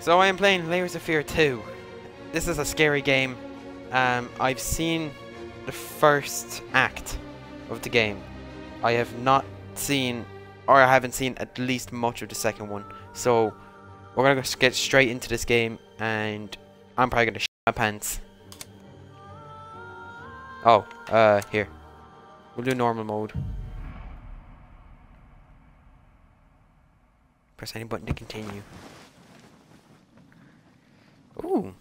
So I am playing Layers of Fear 2. This is a scary game. Um, I've seen the first act of the game. I have not seen, or I haven't seen at least much of the second one. So we're gonna get straight into this game, and I'm probably gonna shit my pants. Oh, uh, here. We'll do normal mode. Press any button to continue. Ooh.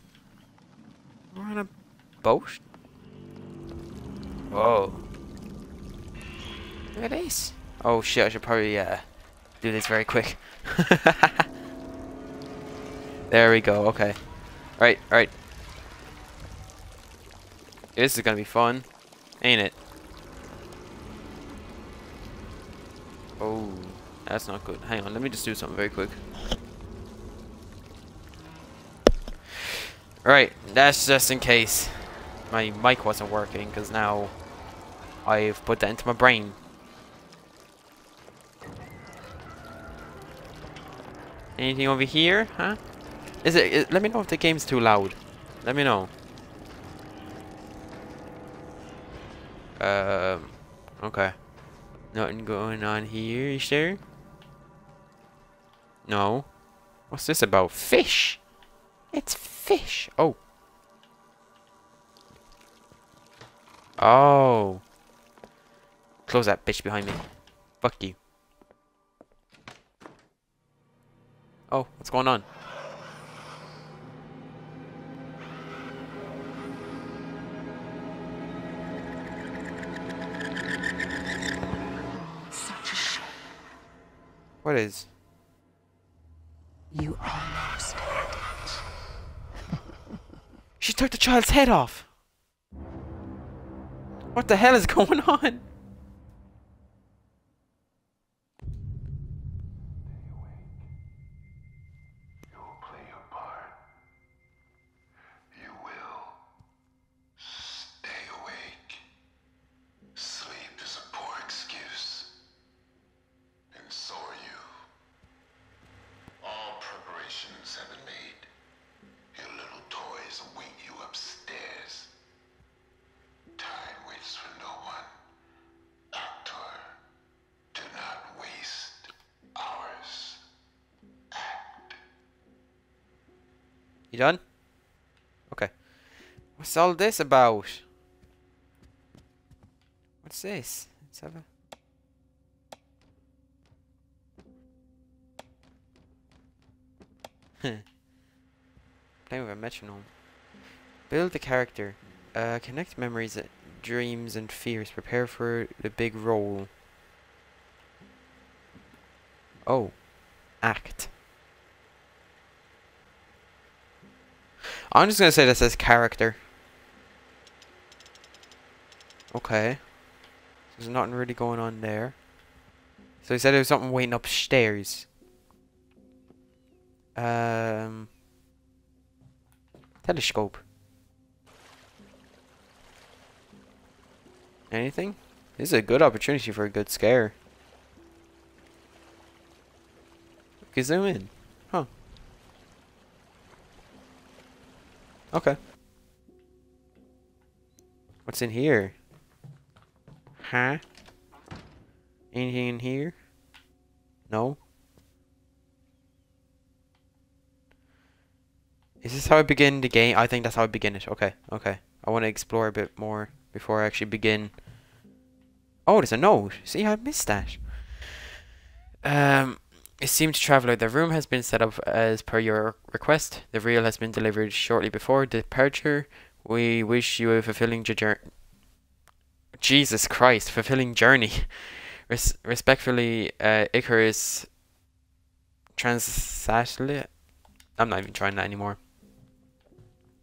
We're on a boat? Whoa. Look at this. Oh shit, I should probably uh, do this very quick. there we go, okay. Alright, alright. This is gonna be fun, ain't it? Oh, that's not good. Hang on, let me just do something very quick. Right, that's just in case my mic wasn't working, because now I've put that into my brain. Anything over here, huh? Is it, it, let me know if the game's too loud. Let me know. Um, okay. Nothing going on here, is there? No. What's this about? Fish! It's fish! Oh. Oh. Close that bitch behind me. Fuck you. Oh, what's going on? Such a shame. What is? You almost had it. She took the child's head off! What the hell is going on? You will play your part. You will stay awake. Sleep is a poor excuse. And so are you. All preparations have been made. Your little toys await you upstairs. Time waits for no one. Actor, do not waste hours. Act. You done? Okay. What's all this about? What's this? Let's have a... Playing with a metronome. Build the character. Uh, connect memories, uh, dreams, and fears. Prepare for the big role. Oh. Act. I'm just gonna say this as character. Okay. There's nothing really going on there. So he said there was something waiting upstairs. Um. Telescope. Anything? This is a good opportunity for a good scare. Can zoom in. Huh. Okay. What's in here? Huh? Anything in here? No? Is this how I begin the game? I think that's how I begin it. Okay, okay. I want to explore a bit more before I actually begin. Oh, there's a note. See, I missed that. Um, esteemed traveler, the room has been set up as per your request. The reel has been delivered shortly before departure. We wish you a fulfilling journey. Jesus Christ, fulfilling journey. Res respectfully, uh, Icarus Transatlantic. I'm not even trying that anymore.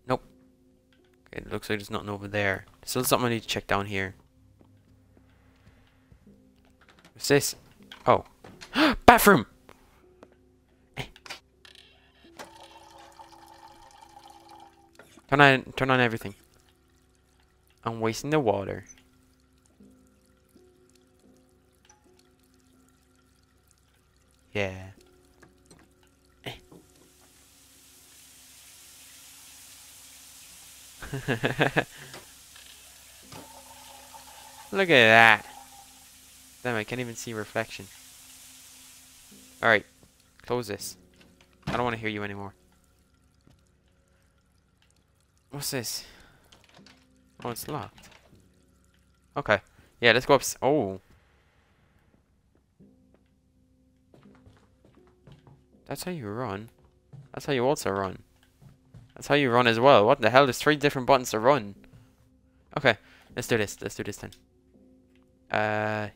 Nope. It looks like there's nothing over there. Still something I need to check down here. What's this? Oh. Bathroom! Turn on, turn on everything. I'm wasting the water. Yeah. Look at that. Damn, I can't even see reflection. Alright, close this. I don't want to hear you anymore. What's this? Oh, it's locked. Okay. Yeah, let's go up. Oh. That's how you run. That's how you also run. That's how you run as well. What the hell? There's three different buttons to run. Okay. Let's do this. Let's do this then. Uh.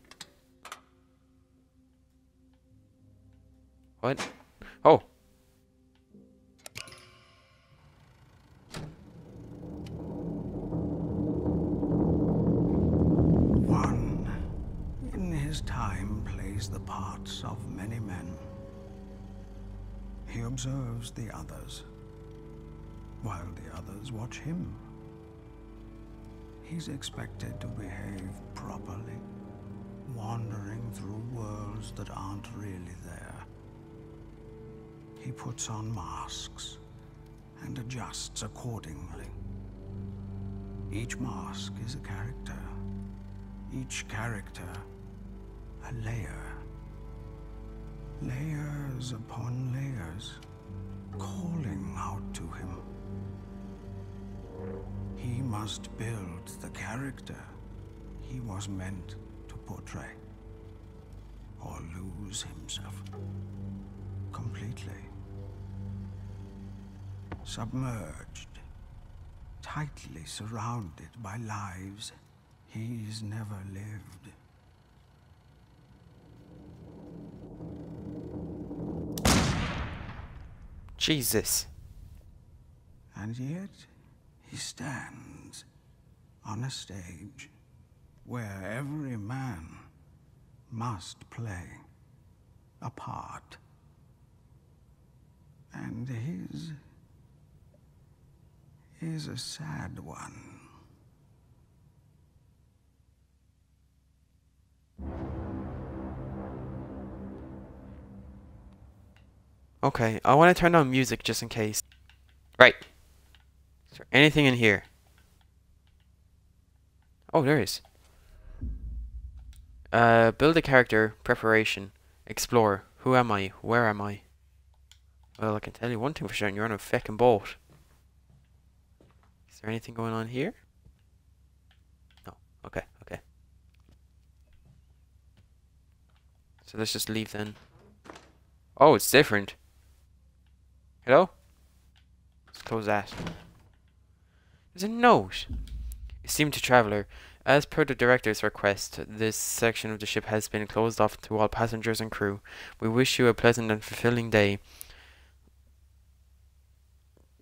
What? Oh. The parts of many men. He observes the others, while the others watch him. He's expected to behave properly, wandering through worlds that aren't really there. He puts on masks and adjusts accordingly. Each mask is a character each character a layer. Layers upon layers, calling out to him. He must build the character he was meant to portray, or lose himself completely. Submerged, tightly surrounded by lives he's never lived. Jesus. And yet, he stands on a stage where every man must play a part. And his is a sad one. Okay, I want to turn on music just in case. Right. Is there anything in here? Oh, there is. Uh, build a character, preparation, explore. Who am I? Where am I? Well, I can tell you one thing for sure, you're on a fucking boat. Is there anything going on here? No. Okay, okay. So let's just leave then. Oh, it's different. Hello? Let's close that. There's a note. Esteemed traveller, as per the director's request, this section of the ship has been closed off to all passengers and crew. We wish you a pleasant and fulfilling day.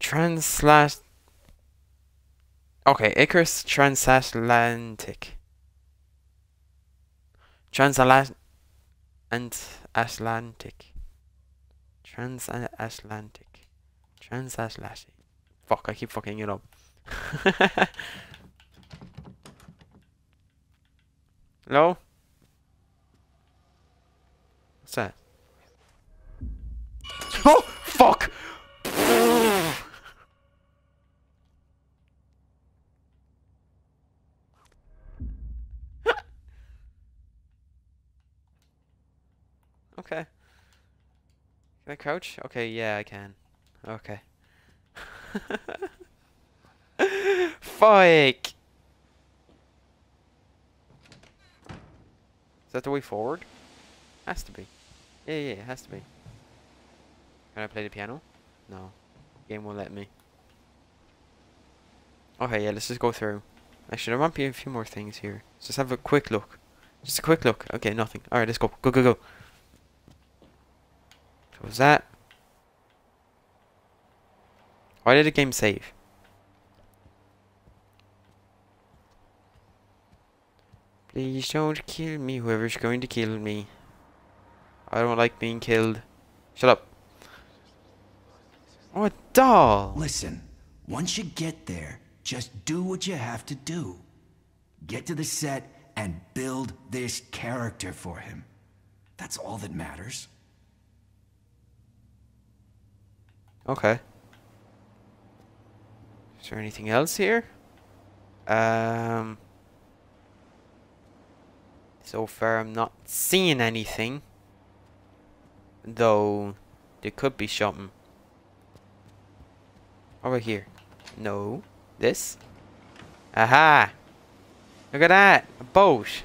Translat... Okay, Icarus Transatlantic. Transatlantic. Transatlantic. Atlantic. Transatlantic. Transatlantic. Fuck, I keep fucking it up. Hello? What's that? Oh, fuck! okay. Can I crouch? Okay, yeah, I can. Okay. Fuck! Is that the way forward? Has to be. Yeah, yeah, it has to be. Can I play the piano? No. Game won't let me. Okay, yeah, let's just go through. Actually, there might be a few more things here. Let's just have a quick look. Just a quick look. Okay, nothing. Alright, let's go. Go, go, go. Close that. Why did the game save? Please don't kill me, whoever's going to kill me. I don't like being killed. Shut up. Oh, a doll! Listen, once you get there, just do what you have to do. Get to the set and build this character for him. That's all that matters. Okay. Is there anything else here? Um. So far, I'm not seeing anything. Though, there could be something. Over here. No. This? Aha! Look at that! A boat!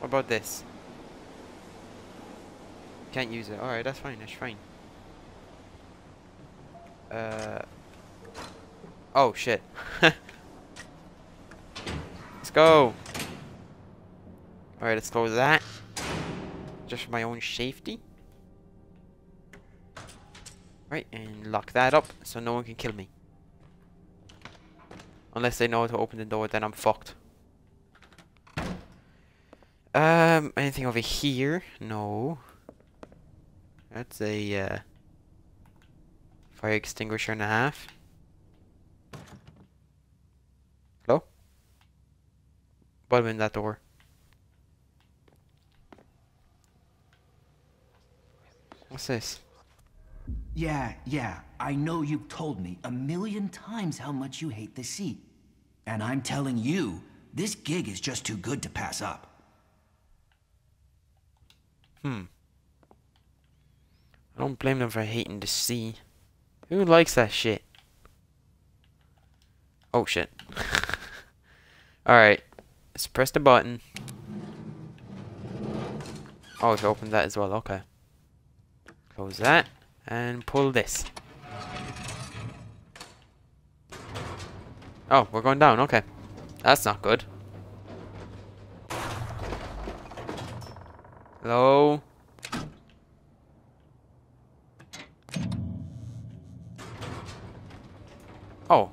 What about this? Can't use it. Alright, that's fine, that's fine. Uh. Oh, shit. let's go! Alright, let's close that. Just for my own safety. Right, and lock that up so no one can kill me. Unless they know how to open the door, then I'm fucked. Um, anything over here? No. That's a uh, fire extinguisher and a half. Hello? Bottom in that door. What's this? Yeah, yeah, I know you've told me a million times how much you hate the sea. And I'm telling you, this gig is just too good to pass up. Hmm. I don't blame them for hating the sea. Who likes that shit? Oh shit. Alright. Let's press the button. Oh, to open that as well, okay. Close that. And pull this. Oh, we're going down, okay. That's not good. Hello? Oh.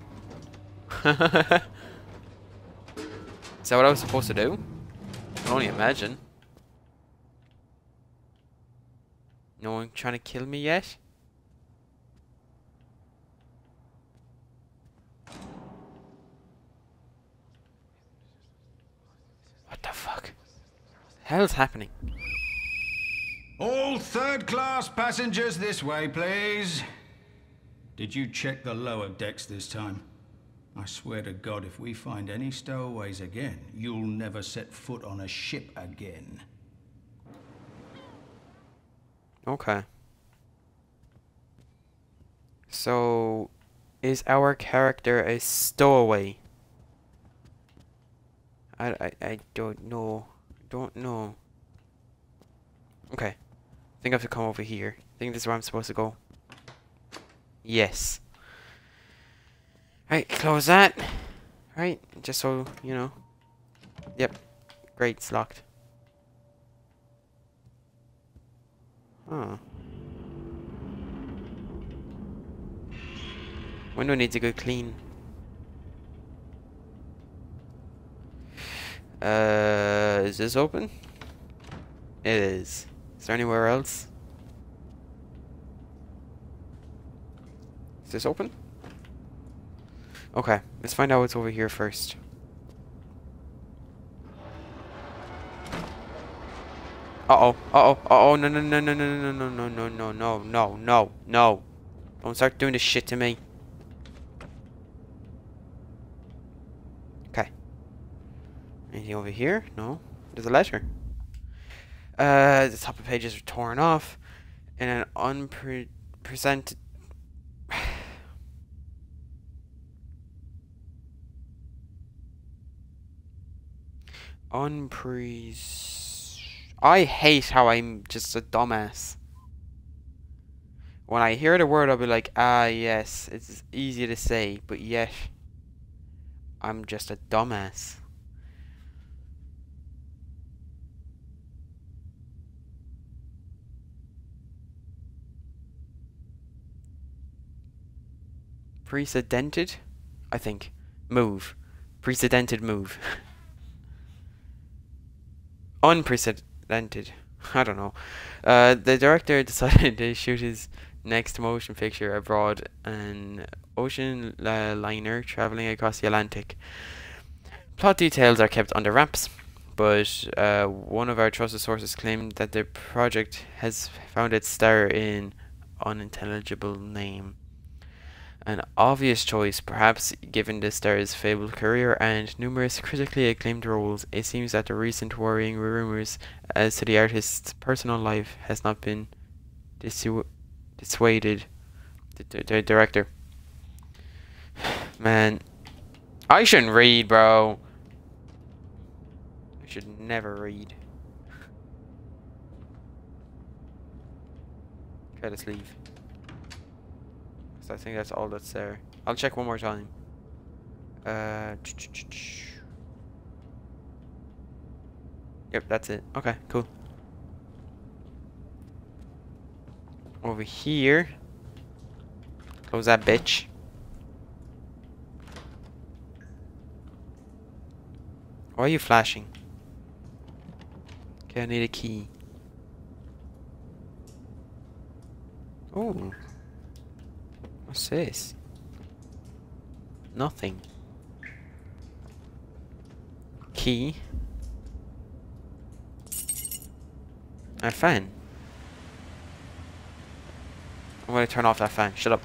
Is that what I was supposed to do? I can only imagine. No one trying to kill me yet? What the fuck? What the hell's happening? All third class passengers this way, please. Did you check the lower decks this time? I swear to God, if we find any stowaways again, you'll never set foot on a ship again. Okay. So, is our character a stowaway? I, I, I don't know. Don't know. Okay. I think I have to come over here. I think this is where I'm supposed to go. Yes. Right, close that. Right, just so, you know. Yep. Great, it's locked. Huh. Window needs a good clean. Uh, is this open? It is. Is there anywhere else? Is this open? Okay, let's find out what's over here first. Uh-oh, uh-oh, uh-oh, no, no, no, no, no, no, no, no, no, no, no, no, no, no. Don't start doing this shit to me. Okay. Anything over here? No. There's a letter. Uh, the top of pages are torn off. And an unpresented... Unpres... I hate how I'm just a dumbass. When I hear the word, I'll be like, ah, yes, it's easy to say, but yet, I'm just a dumbass. Precedented? I think. Move. Precedented move. Unprecedented. I don't know. Uh, the director decided to shoot his next motion picture abroad an ocean uh, liner traveling across the Atlantic. Plot details are kept under wraps, but uh, one of our trusted sources claimed that the project has found its star in unintelligible name. An obvious choice, perhaps given the star's fabled career and numerous critically acclaimed roles, it seems that the recent worrying rumours as to the artist's personal life has not been dissu- dissuaded the, the, director. Man, I shouldn't read, bro. I should never read. Okay, let's leave. I think that's all that's there. I'll check one more time. Uh. Yep, that's it. Okay, cool. Over here. Close that bitch. Why are you flashing? Okay, I need a key. Oh. What's this? Nothing. Key. A fan. I'm gonna turn off that fan. Shut up.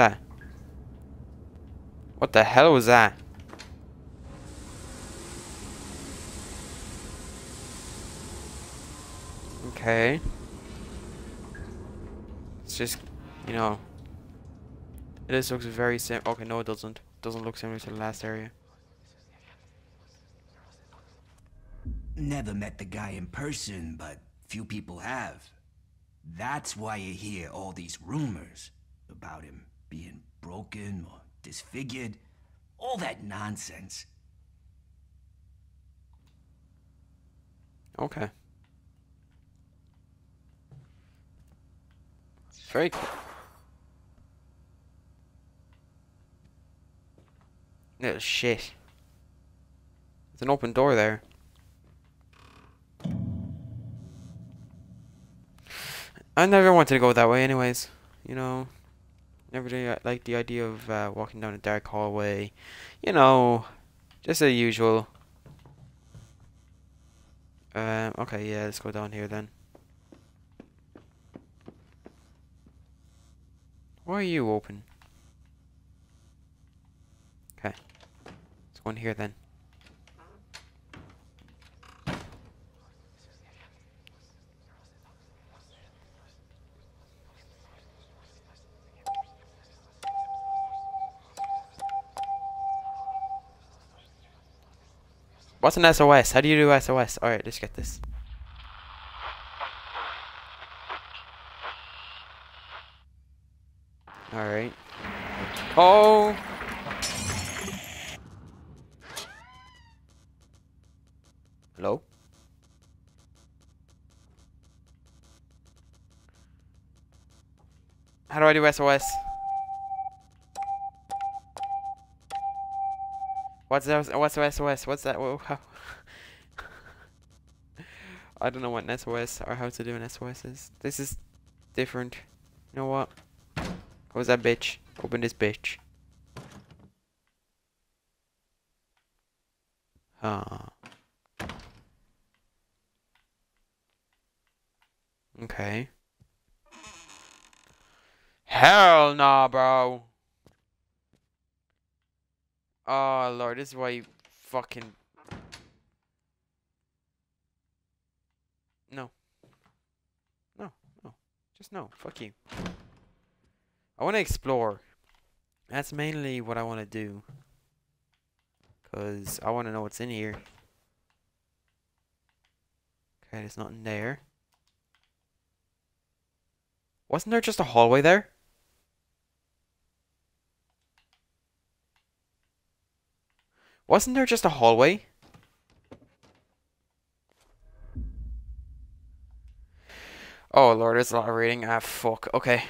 That? What the hell was that? Okay. It's just, you know. This looks very sim- Okay, no it doesn't. It Doesn't look similar to the last area. Never met the guy in person, but few people have. That's why you hear all these rumors about him being broken or disfigured. All that nonsense. Okay. Very cool. Little shit. There's an open door there. I never wanted to go that way anyways. You know, never did like the idea of uh, walking down a dark hallway. You know, just the usual. Um, okay, yeah, let's go down here then. Why are you open? Okay. Let's go in here then. What's an SOS? How do you do SOS? Alright, let's get this. Alright. Oh! Hello? How do I do SOS? What's that? What's SOS? What's that? Whoa, how? I don't know what an SOS or how to do an SOS is. This is different. You know what? Close that bitch. Open this bitch. Ah. Okay. Hell no, bro. Oh lord, this is why you fucking No. No, no. Just no. Fuck you. I want to explore. That's mainly what I want to do. Because I want to know what's in here. Okay, there's nothing there. Wasn't there just a hallway there? Wasn't there just a hallway? Oh lord, there's a lot of reading. Ah, fuck. Okay.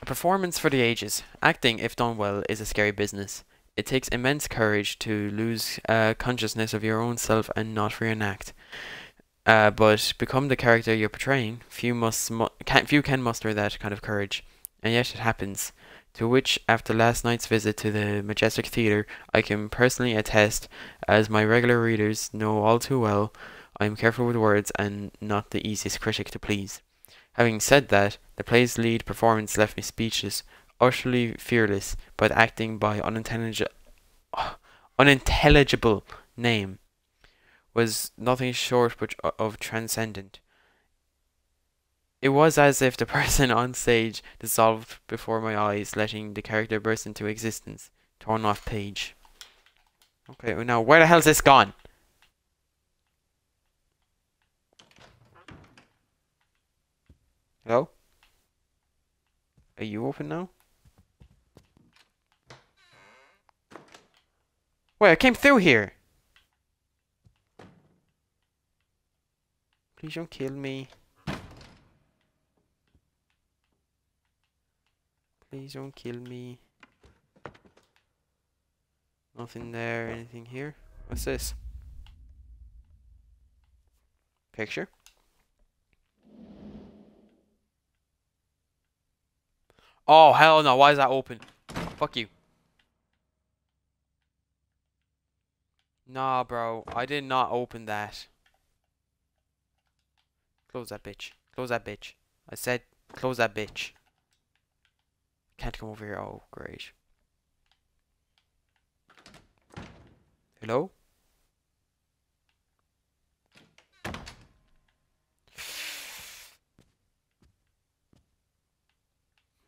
A performance for the ages. Acting, if done well, is a scary business. It takes immense courage to lose uh, consciousness of your own self and not reenact. Uh, but become the character you're portraying. Few must mu- can, few can muster that kind of courage. and yet it happens. To which, after last night's visit to the Majestic Theatre, I can personally attest, as my regular readers know all too well, I am careful with words and not the easiest critic to please. Having said that, the play's lead performance left me speechless, utterly fearless, but acting by unintelligible, unintelligible name was nothing short but uh, of transcendent. It was as if the person on stage dissolved before my eyes, letting the character burst into existence. Torn off page. Okay, now where the hell's this gone? Hello? Are you open now? Wait, I came through here! Please don't kill me. Please don't kill me. Nothing there, anything here? What's this? Picture? Oh, hell no. Why is that open? Fuck you. Nah, bro. I did not open that. Close that bitch. Close that bitch. I said close that bitch. Can't come over here. Oh, great. Hello?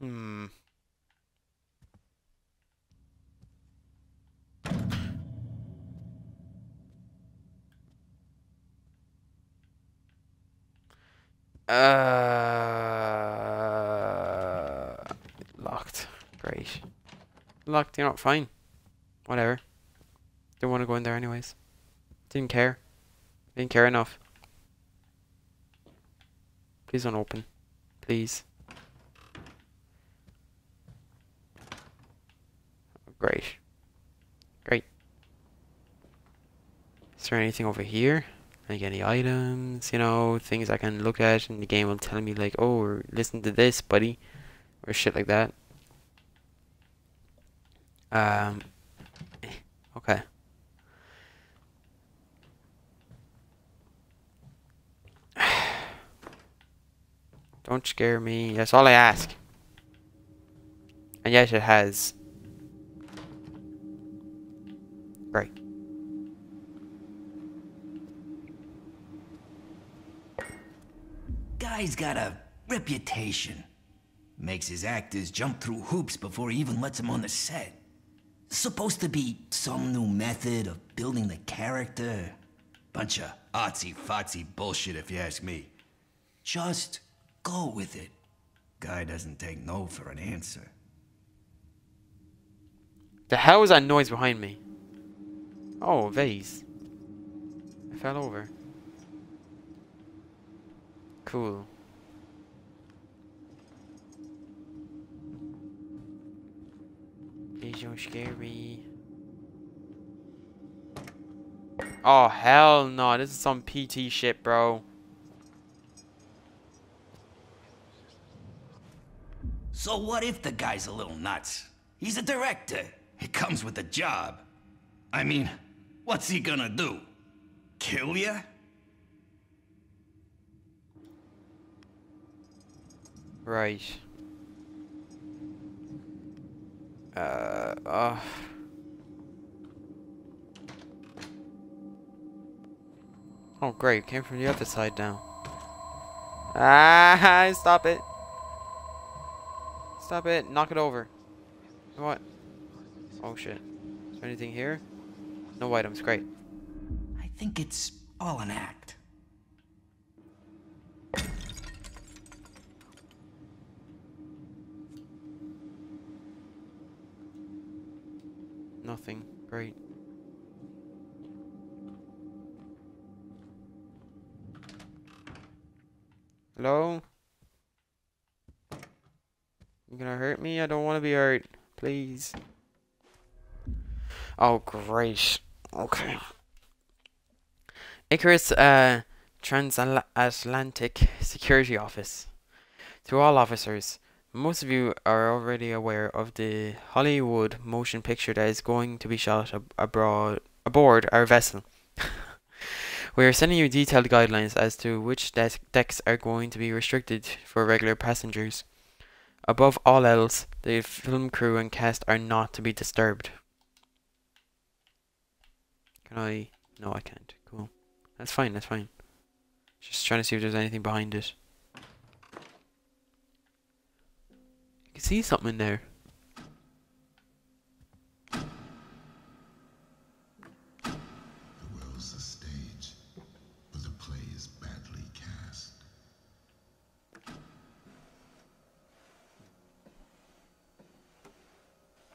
Hmm. Uh, locked. Great. Locked, you know, fine. Whatever. Didn't want to go in there anyways. Didn't care. Didn't care enough. Please don't open. Please. Great. Great. Is there anything over here? Like any items, you know, things I can look at and the game will tell me like, oh, listen to this, buddy. Or shit like that. Um, okay. Don't scare me. That's all I ask. And yes, it has. Great. Guy's got a reputation. Makes his actors jump through hoops before he even lets them on the set. Supposed to be some new method of building the character. Bunch of artsy-fartsy bullshit if you ask me. Just go with it. Guy doesn't take no for an answer. The hell was that noise behind me? Oh, vase. I fell over. Cool. Don't. Oh, hell no. This is some PT shit, bro. So what if the guy's a little nuts? He's a director. It comes with the job. I mean, what's he gonna do? Kill ya? Right. Uh, uh. Oh, great. Came from the other side now. Ah, stop it. Stop it. Knock it over. What? Oh, shit. Is there anything here? No items. Great. I think it's all an act. Nothing. Great. Hello? You gonna hurt me? I don't want to be hurt. Please. Oh, great. Okay. Icarus, uh, Transatlantic Security Office. To all officers, Most of you are already aware of the Hollywood motion picture that is going to be shot ab- abroad aboard our vessel. we are sending you detailed guidelines as to which de- decks are going to be restricted for regular passengers. Above all else, the film crew and cast are not to be disturbed. Can I? No, I can't. Cool. That's fine, that's fine. Just trying to see if there's anything behind it. Is badly cast.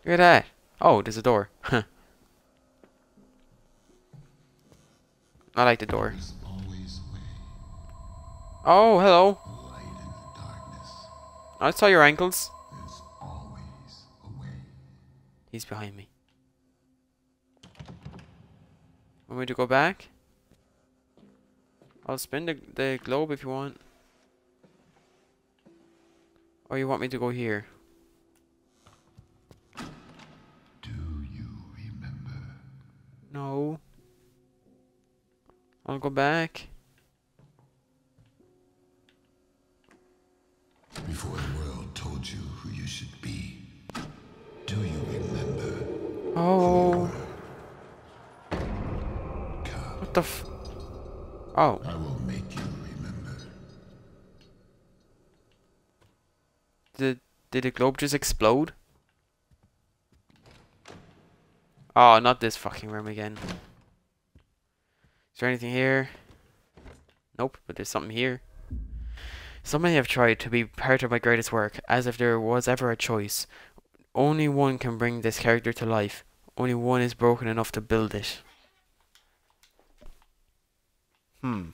Look at that. Oh, there's a door. Huh. I like the door. There's always a way, Oh, hello. a light in the darkness. I saw your ankles. He's behind me. Want me to go back? I'll spin the, the globe if you want. Or you want me to go here? Do you remember? No. I'll go back. Before the world told you who you should be. Do you remember? Oh, what the f... Oh, I will make you remember. did, did the globe just explode? Oh, not this fucking room again. Is there anything here? Nope, but there's something here. So many have tried to be part of my greatest work, as if there was ever a choice. Only one can bring this character to life. Only one is broken enough to build it. Hmm.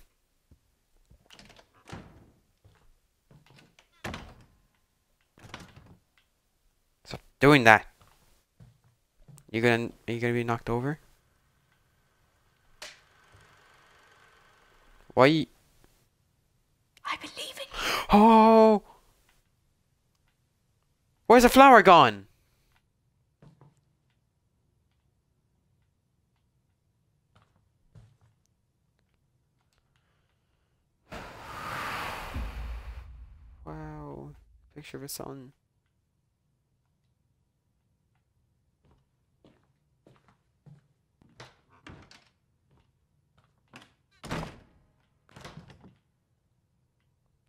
Stop doing that. You gonna are you gonna be knocked over? Why? I believe in you. Oh! Where's the flower gone? Wow. Picture of a sun.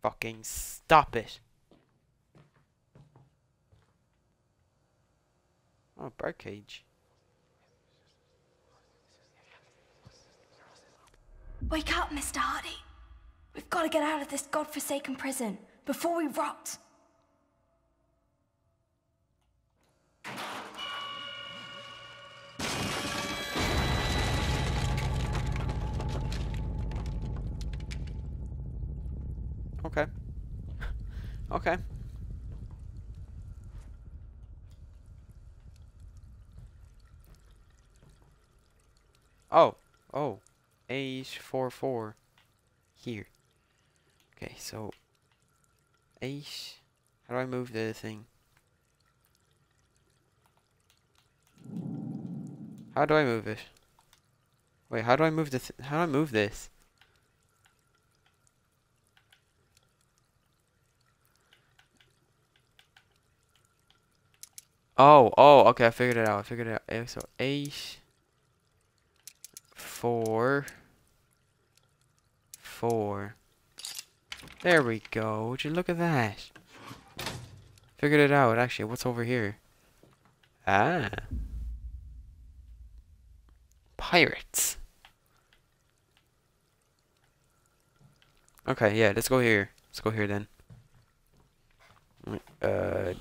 Fucking stop it. Oh, birdcage. Wake up, Mr. Hardy. We've got to get out of this godforsaken prison before we rot. Okay. okay. Oh, oh, H four four here. Okay, so H. How do I move the thing? How do I move it? Wait, how do I move this? How do I move this? Oh, oh, okay, I figured it out. I figured it out. So eight, four, four. There we go. Would you look at that? Figured it out. Actually, what's over here? Ah, pirates. Okay, yeah, let's go here. Let's go here then. Uh.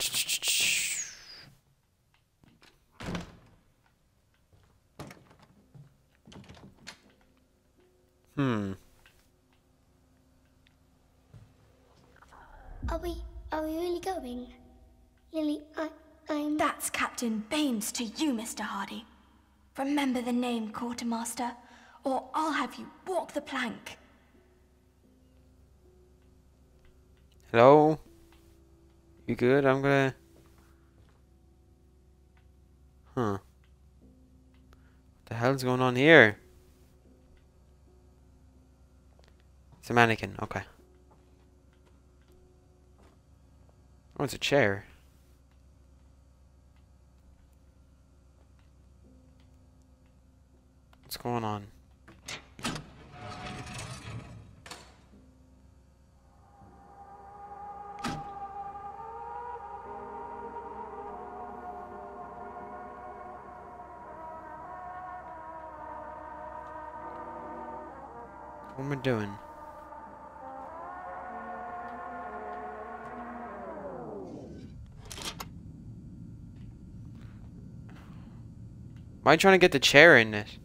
Hmm. Are we are we really going? Lily, I I'm That's Captain Baines to you, Mr. Hardy. Remember the name, Quartermaster, or I'll have you walk the plank. Hello? You good? I'm gonna... Huh. What the hell's going on here? It's a mannequin, okay. Oh, it's a chair. What's going on? What am I doing? Am I trying to get the chair in it?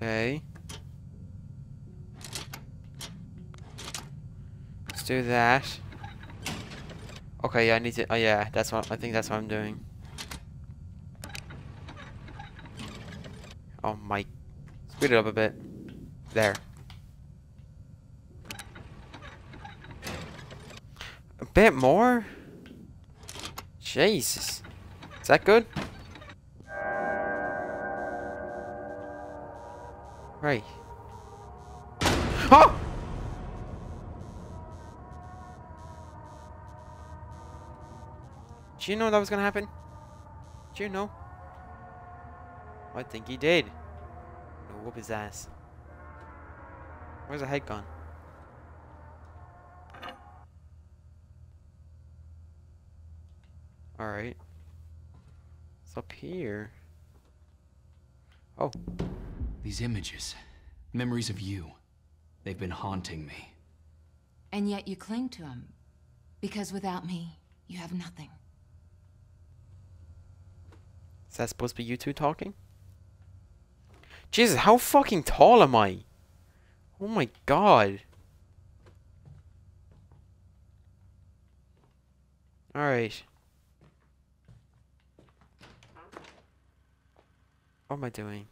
Okay. Let's do that. Okay, yeah, I need to. Oh, yeah, that's what I think. That's what I'm doing. Oh my! Speed it up a bit. There. A bit more. Jesus. Is that good? Right. Did you know that was gonna happen? Did you know? I think he did. Gonna whoop his ass. Where's the head gone? Alright. It's up here. Oh. These images, memories of you, they've been haunting me. And yet you cling to them. Because without me, you have nothing. Is that supposed to be you two talking? Jesus, how fucking tall am I? Oh my god. Alright. What am I doing?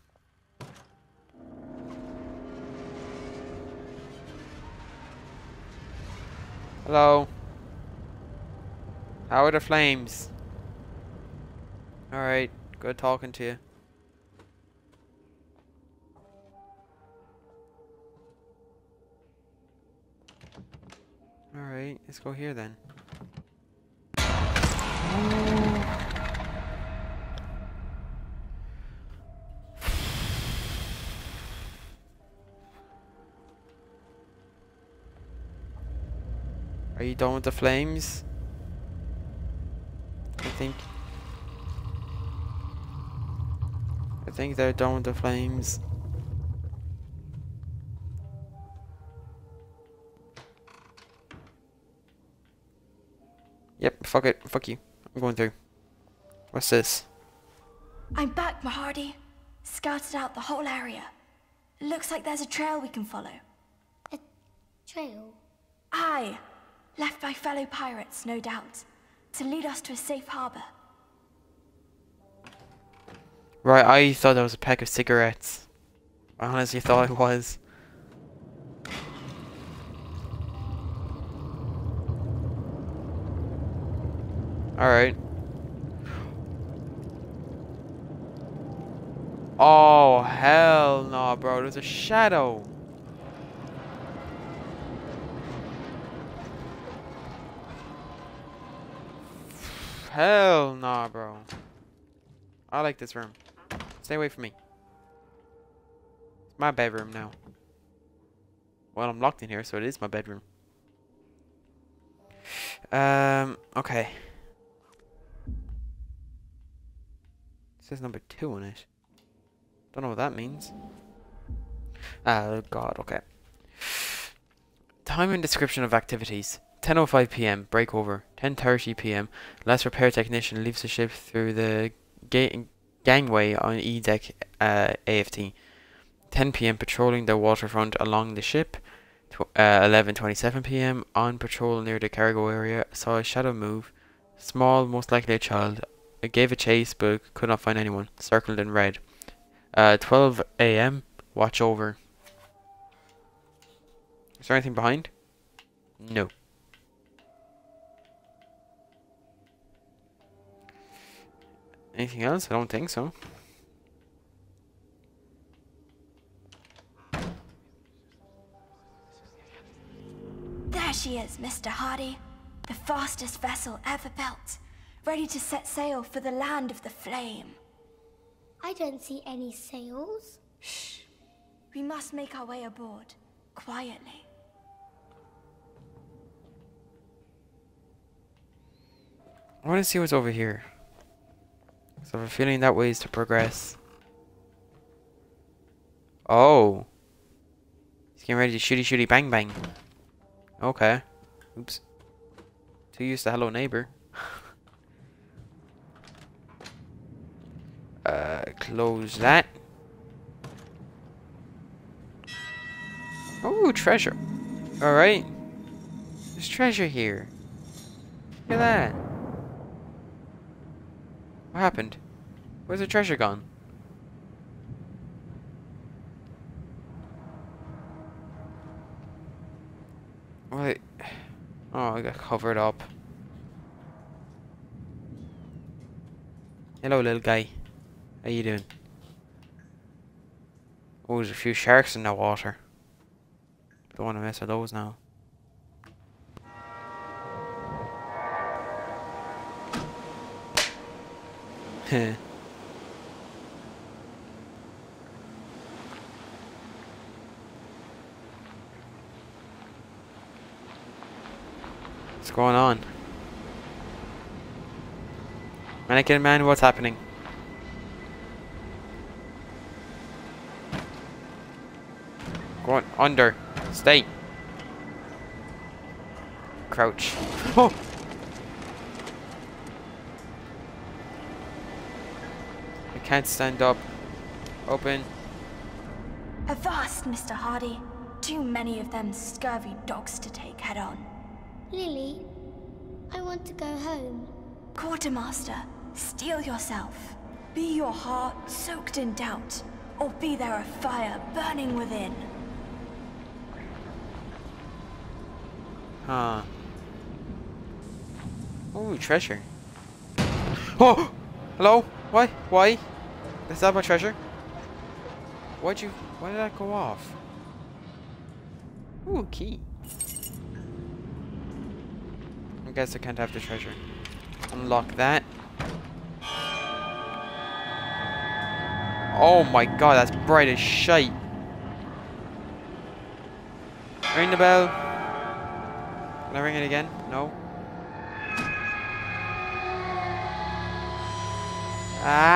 Hello. How are the flames? Alright, good talking to you. Alright, let's go here then. Are you done with the flames? I think. I think they're done with the flames. Yep, fuck it. Fuck you. I'm going through. What's this? I'm back, Mr. Hardy. Scouted out the whole area. Looks like there's a trail we can follow. A trail? Aye. Left by fellow pirates, no doubt. To lead us to a safe harbor. Right, I thought that was a pack of cigarettes. I honestly thought it was. Alright. Oh, hell no, bro. There's a shadow. Hell nah, bro. I like this room. Stay away from me. It's my bedroom now. Well, I'm locked in here, so it is my bedroom. Um, okay. It says number two on it. Don't know what that means. Oh god, okay. Time and description of activities. 10.05 p.m. Breakover. 10.30 p.m. Last repair technician leaves the ship through the ga gangway on E deck uh, AFT. 10 p.m. patrolling the waterfront along the ship. Tw uh, 11.27 p.m. on patrol near the cargo area. Saw a shadow move. Small, most likely a child. Gave a chase but could not find anyone. Circled in red. Uh, 12 a.m. Watch over. Is there anything behind? No. Anything else? I don't think so. There she is, Mr. Hardy. The fastest vessel ever built. Ready to set sail for the land of the flame. I don't see any sails. Shh. We must make our way aboard. Quietly. I want to see what's over here. So I have a feeling that way is to progress. Oh. He's getting ready to shooty shooty bang bang. Okay. Oops. Too used to hello neighbor. uh, close that. Oh, treasure. Alright. There's treasure here. Look at that. What happened? Where's the treasure gone? Wait. Oh, I got covered up. Hello, little guy. How you doing? Oh, there's a few sharks in the water. Don't want to mess with those now. What's going on? Mannequin man, what's happening? Go on, under. Stay. Crouch. Oh! Can't stand up. Open. Avast, Mr. Hardy. Too many of them scurvy dogs to take head on. Lily, I want to go home. Quartermaster, steel yourself. Be your heart soaked in doubt, or be there a fire burning within. Huh. Oh, treasure. Oh! Hello? Why? Why? Is that my treasure? Why'd you... Why did that go off? Ooh, key. I guess I can't have the treasure. Unlock that. Oh my god, that's bright as shite. Ring the bell. Can I ring it again? No. Ah!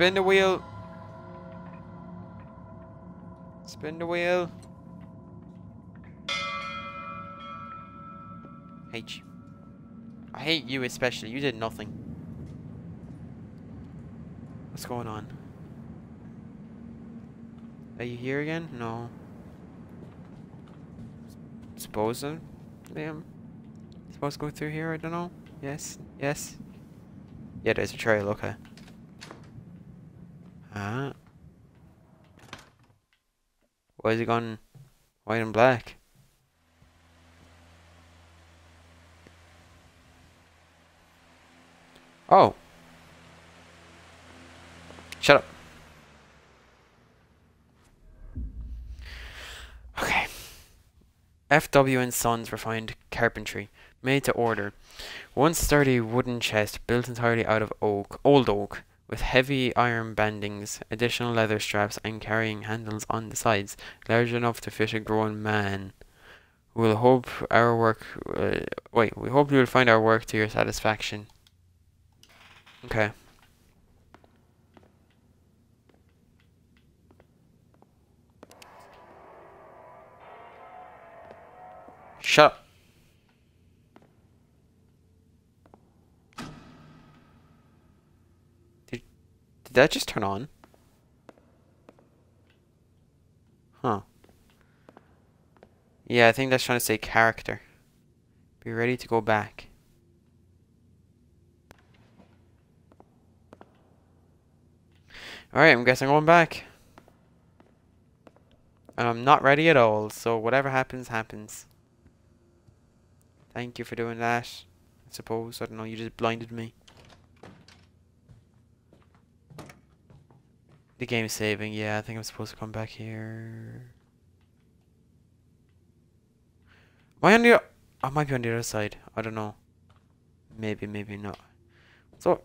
Spin the wheel. Spin the wheel. H. I hate you especially. You did nothing. What's going on? Are you here again? No. Suppose um, I'm... Supposed to go through here? I don't know. Yes? Yes? Yeah, there's a trail. Okay. Ah. Why is it gone white and black? Oh. Shut up. Okay. FW and Sons refined carpentry, made to order. One sturdy wooden chest built entirely out of oak, old oak, with heavy iron bandings, additional leather straps, and carrying handles on the sides, large enough to fit a grown man. We'll hope our work. Uh, wait, we hope you will find our work to your satisfaction. Okay. Shut up. Did, did that just turn on? Huh. Yeah, I think that's trying to say character. Be ready to go back. Alright, I'm guessing I'm going back. And I'm not ready at all, so whatever happens, happens. Thank you for doing that. I suppose. I don't know, you just blinded me. The game is saving, yeah, I think I'm supposed to come back here. Am I on the... I might be on the other side. I don't know. Maybe, maybe not. So...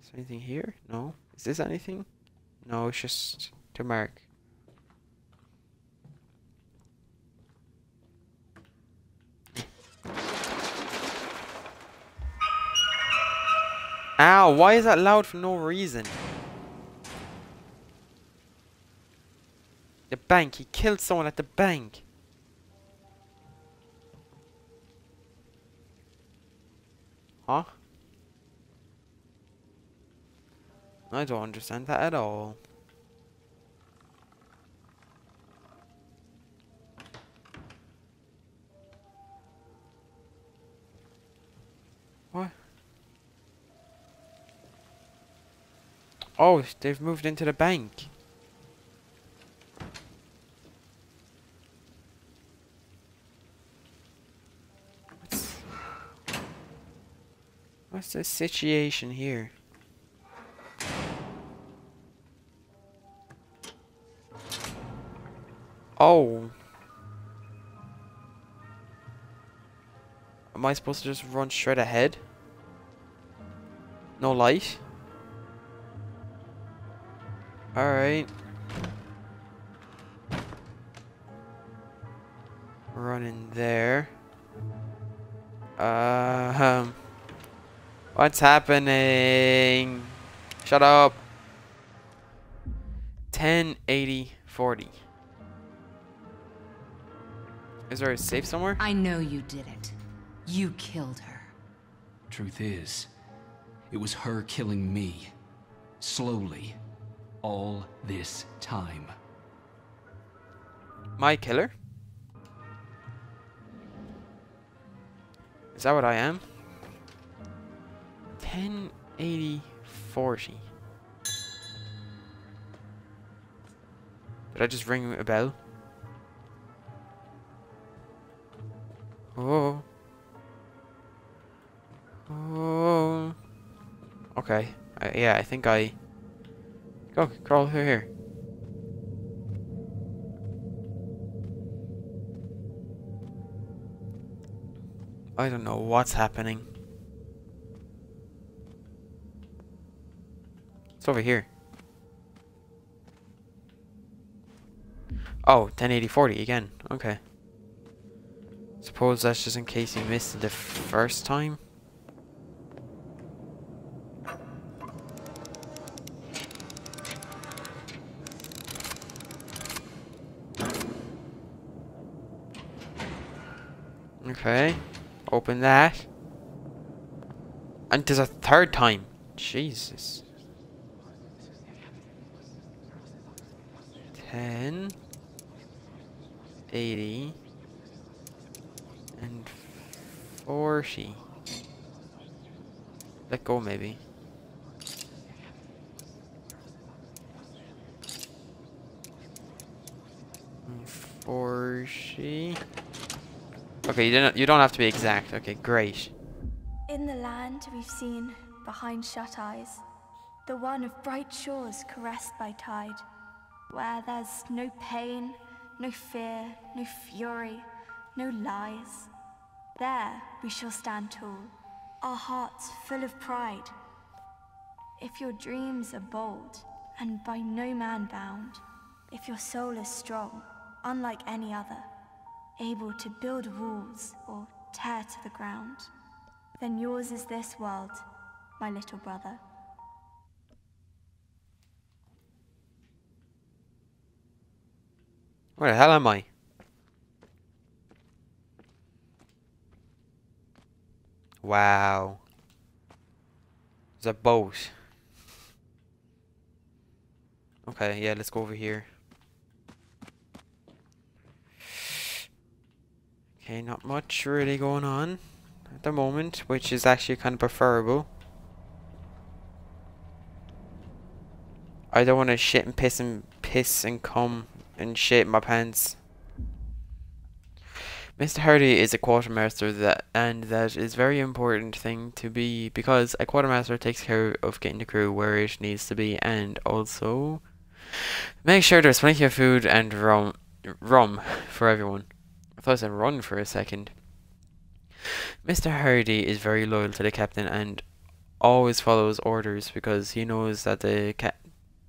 Is anything here? No. Is this anything? No, it's just to mark. Ow, why is that loud for no reason? The bank, he killed someone at the bank. Huh? I don't understand that at all. Oh, they've moved into the bank. What's, what's the situation here? Oh. Am I supposed to just run straight ahead? No light? Alright. Running there. Uh, um. What's happening? Shut up. 10, 80, 40. Is there a safe somewhere? I know you did it. You killed her. Truth is, it was her killing me. Slowly. All this time. My killer? Is that what I am? 10, 80, 40. Did I just ring a bell? Oh. Oh. Okay. Yeah, I think I... Go, crawl through here. I don't know what's happening. It's over here. Oh, 1080 40 again. Okay. Suppose that's just in case you missed it the first time. Okay. Open that. And there's a third time. Jesus. 10. 80. And 40. Let go maybe. And Forty. Okay, you don't you don't have to be exact. Okay, great. In the land we've seen behind shut eyes, the one of bright shores caressed by tide, where there's no pain, no fear, no fury, no lies. There we shall stand tall, our hearts full of pride. If your dreams are bold and by no man bound, if your soul is strong, unlike any other, able to build walls or tear to the ground, then yours is this world, my little brother. Where the hell am I? Wow. The boat. Okay, yeah, let's go over here. Okay, not much really going on at the moment, which is actually kind of preferable. I don't want to shit and piss and piss and cum and shit my pants. Mr. Hardy is a quartermaster that and that is very important thing to be because a quartermaster takes care of getting the crew where it needs to be and also make sure there's plenty of food and rum rum for everyone. Thought I run for a second. Mr. Hardy is very loyal to the captain and always follows orders because he knows that the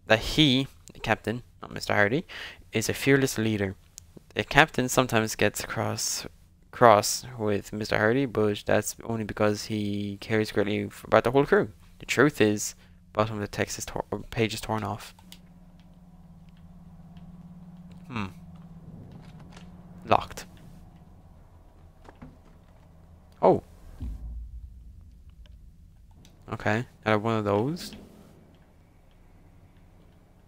that he, the captain, not Mr. Hardy, is a fearless leader. The captain sometimes gets cross cross with Mr. Hardy, but that's only because he cares greatly about the whole crew. The truth is, bottom of the text is page is torn off. Hmm. Locked. Oh. Okay, I have one of those.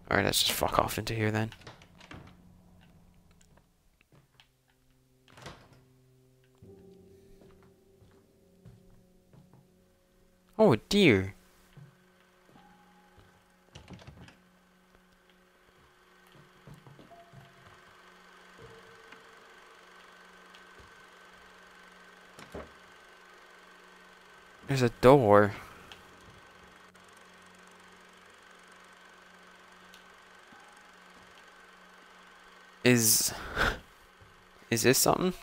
Alright, let's just fuck off into here then. Oh dear. There's a door. Is is this something?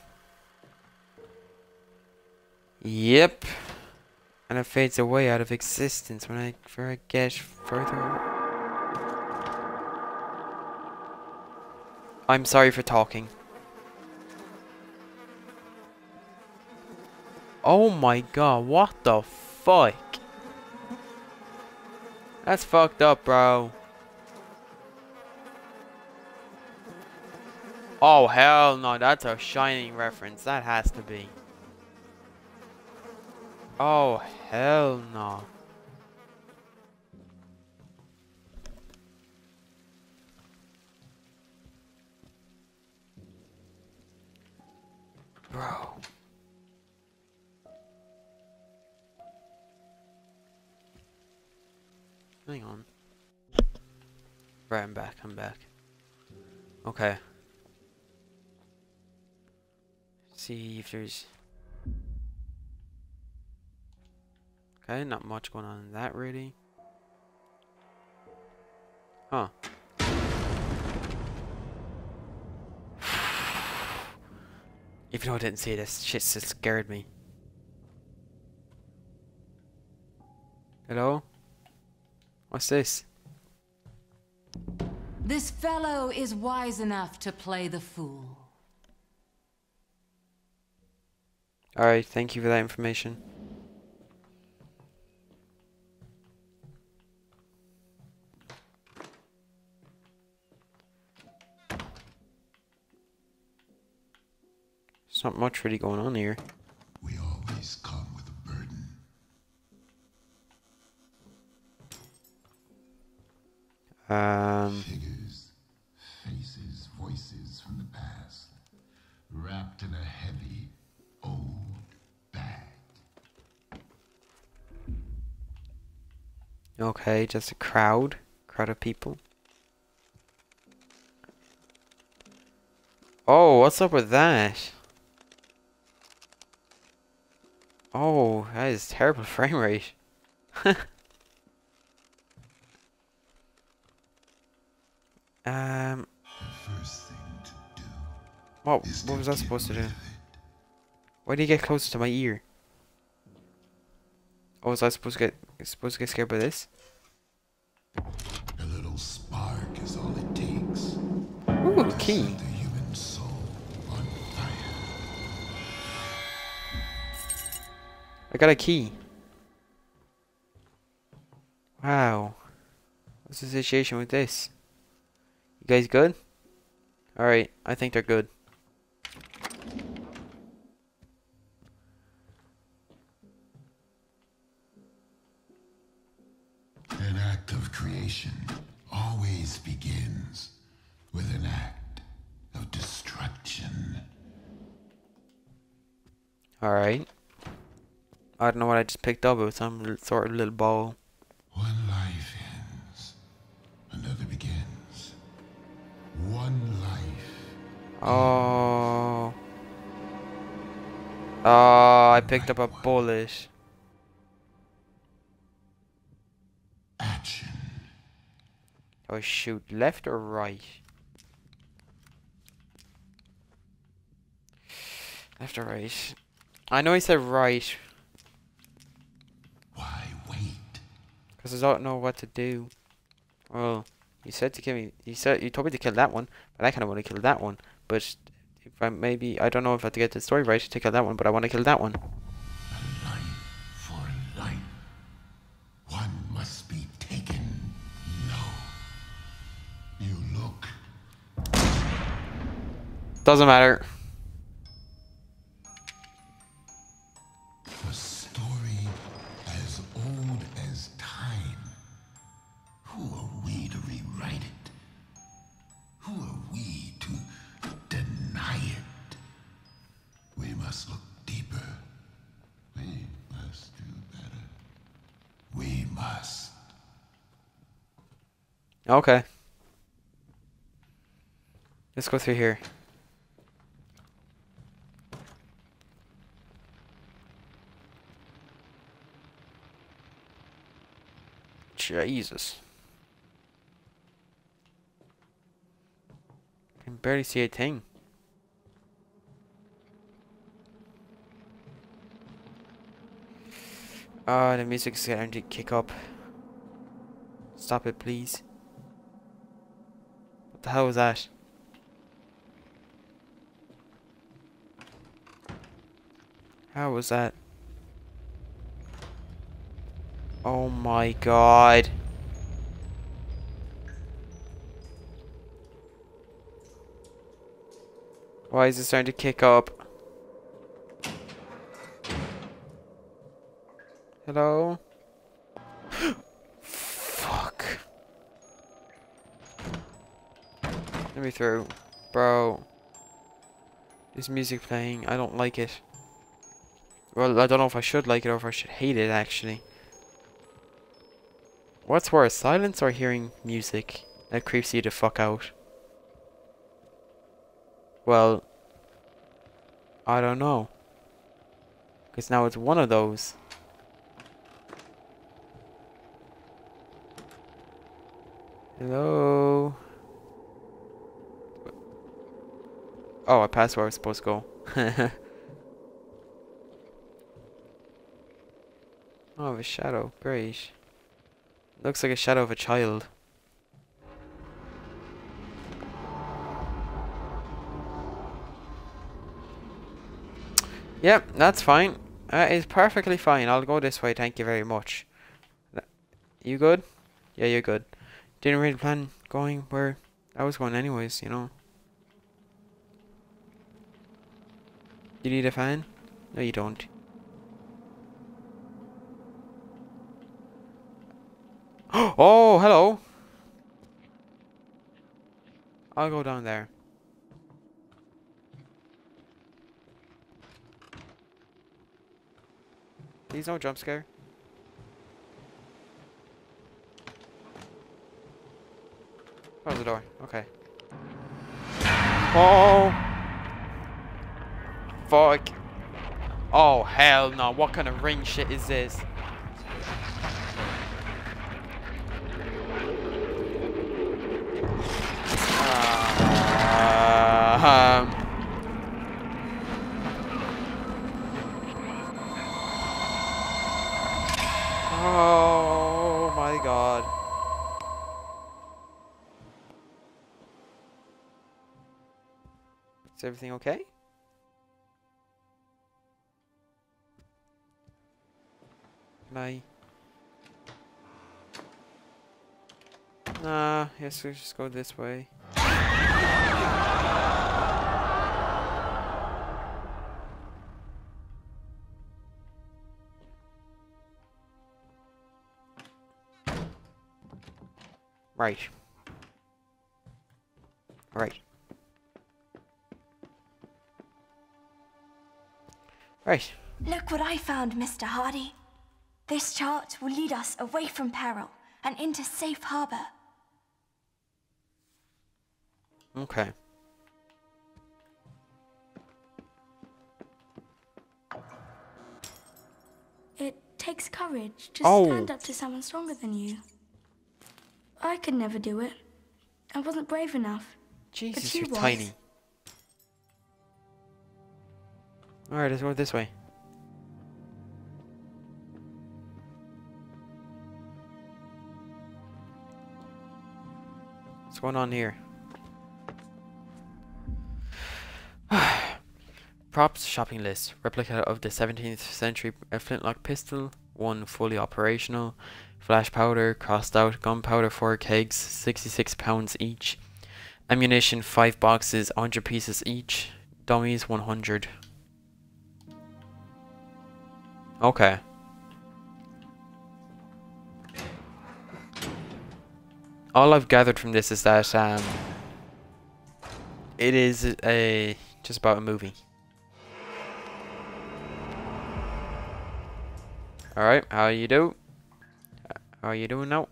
Yep. And it fades away out of existence when I, get further. I'm sorry for talking. Oh my god, what the fuck? That's fucked up, bro. Oh hell no, that's a Shining reference. That has to be. Oh hell no. Hang on. Right, I'm back, I'm back. Okay. See if there's... Okay, not much going on in that really. Huh. Even though I didn't see this, shit just scared me. Hello? What's this? This fellow is wise enough to play the fool. Alright, thank you for that information. There's not much really going on here. Um, Figures, faces, voices from the past, wrapped in a heavy, old bag. okay, just a crowd. Crowd of people. Oh, what's up with that? Oh, that is terrible frame rate. um, The first thing to do what, what was I supposed to do? rid of it. Why did he get closer to my ear? Oh, was I supposed to get supposed to get scared by this? A little spark is all it takes. Ooh, key. set the human soul on fire. I got a key. Wow. What's the situation with this? You guys good? Alright, I think they're good. An act of creation always begins with an act of destruction. Alright. I don't know what I just picked up. It was some sort of little ball. Oh. Oh, I picked up a bullet. Action. I shoot left or right? Left or right? I know he said right. Why wait? Because I don't know what to do. Well, you said to kill me. You said you told me to kill that one, but I kind of want to kill that one. But if I maybe I don't know if I have to get the story right to kill that one, but I want to kill that one. A life for life. One must be taken. No. You look. Doesn't matter. Okay. Let's go through here. Jesus. I can barely see a thing. Ah, the music's starting to kick up. Stop it, please. The hell was that? How was that? Oh my god. Why is it starting to kick up? Hello? Let me through. Bro. This music playing, I don't like it. Well, I don't know if I should like it or if I should hate it, actually. What's worse, silence or hearing music that creeps you the fuck out? Well, I don't know. Because now it's one of those. Hello? Oh, I passed where I was supposed to go. oh, a shadow. Great. Looks like a shadow of a child. Yep, that's fine. That is perfectly fine. I'll go this way, thank you very much. You good? Yeah, you're good. Didn't really plan going where I was going anyways, you know. You need a fan? No, you don't. oh, hello. I'll go down there. Please no jump scare. Close the door. Okay. Oh! Oh, hell no. What kind of ring shit is this? Uh, um. Oh my god. Is everything okay? Nah, yes, we just go this way. Right. Right. Right. Look what I found, Mr. Hardy. This chart will lead us away from peril and into safe harbor. Okay. It takes courage to oh. stand up to someone stronger than you. I could never do it. I wasn't brave enough. Jesus, you you're was. tiny. Alright, let's go this way. What's going on here? Props shopping list. Replica of the 17th century uh, flintlock pistol. One fully operational. Flash powder, crossed out. Gunpowder, 4 kegs, 66 pounds each. Ammunition, 5 boxes, 100 pieces each. Dummies, 100. Okay. All I've gathered from this is that um, it is a just about a movie. All right, how you do? How you doing now?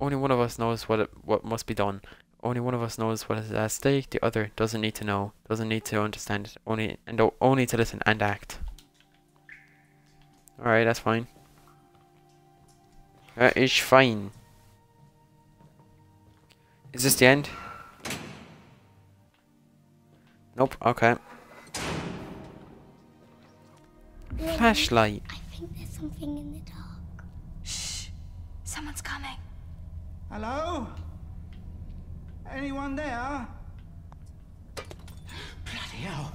Only one of us knows what it, what must be done. Only one of us knows what is at stake. The other doesn't need to know, doesn't need to understand it. Only and only to listen and act. All right, that's fine. That is fine. Is this the end? Nope. Okay. Flashlight. I think there's something in the dark. Shh. Someone's coming. Hello? Anyone there? Bloody hell.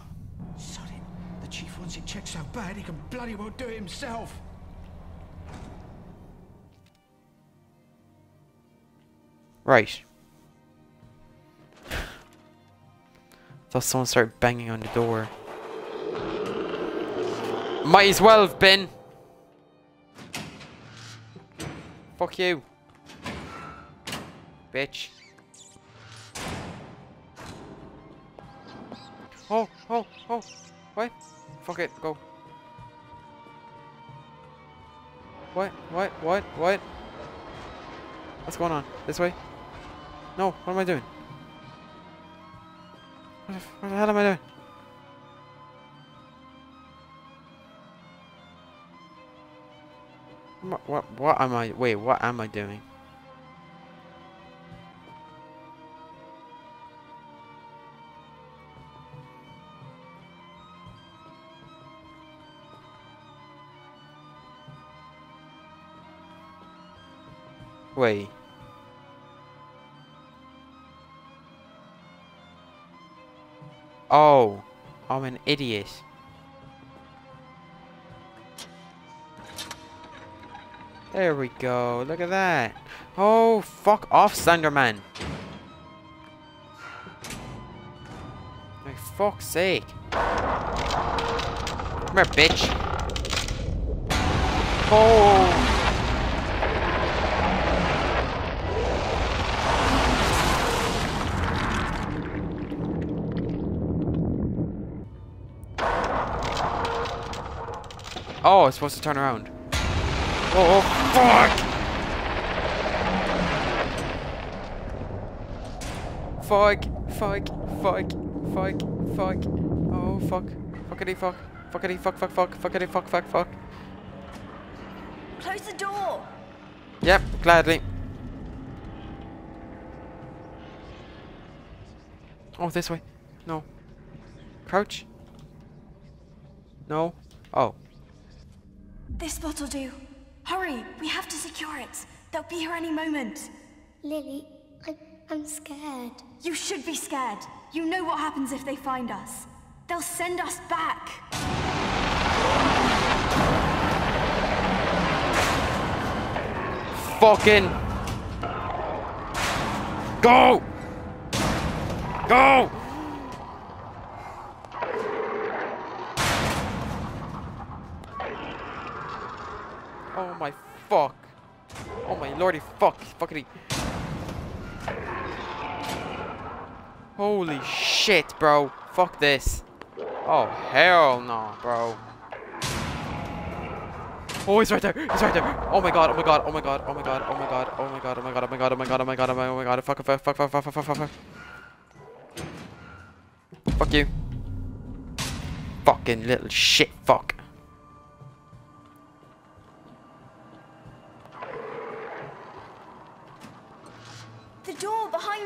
Sod it. The chief wants it checked so bad he can bloody well do it himself. Right. Thought someone started banging on the door. Might as well have been. Fuck you. Bitch. Oh, oh, oh. What? Fuck it, go. What? What? What? What? What's going on? This way? No, what am I doing? What the, what the hell am I doing? What, what, what am I, wait, what am I doing? Wait. Oh, I'm an idiot. There we go. Look at that. Oh, fuck off, Slenderman. My fuck's sake. Come here, bitch. Oh. Oh, it's supposed to turn around. Oh, fuck! Fuck, fuck, fuck, fuck, fuck. Oh, fuck. Fuckity fuck. Fuckity fuck, fuck, fuck. Fuckity fuck, fuck, fuck. Close the door. Yep, gladly. Oh, this way. No. Crouch. No. Oh. This spot'll do. Hurry, we have to secure it. They'll be here any moment. Lily, I, I'm scared. You should be scared. You know what happens if they find us. They'll send us back. Fucking. Go! Go! Oh my fuck. Oh my lordy fuck. Fuckity. Holy shit, bro. Fuck this. Oh, hell no, bro. Oh, he's right there. He's right there. Oh my god. Oh my god. Oh my god. Oh my god. Oh my god. Oh my god. Oh my god. Oh my god. Oh my god. Oh my god. Oh my god. Oh my. Fuck. Fuck. Fuck. Fuck. Fuck. Fuck. Fuck. Fuck. Fuck you. Fucking little shit. Fuck.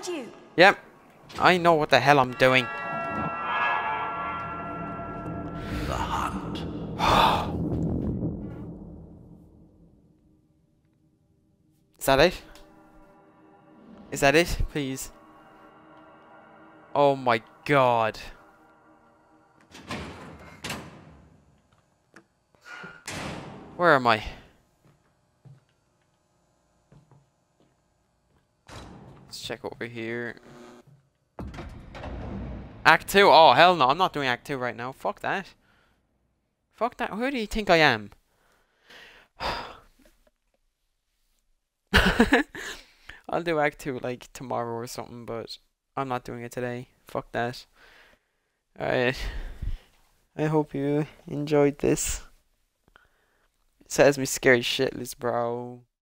Behind you! Yep. I know what the hell I'm doing. The hunt. Is that it? Is that it? Please. Oh my god. Where am I? Check over here. Act 2? Oh, hell no. I'm not doing Act 2 right now. Fuck that. Fuck that. Who do you think I am? I'll do Act 2 like tomorrow or something, but I'm not doing it today. Fuck that. Alright. I hope you enjoyed this. It says me scared shitless, bro.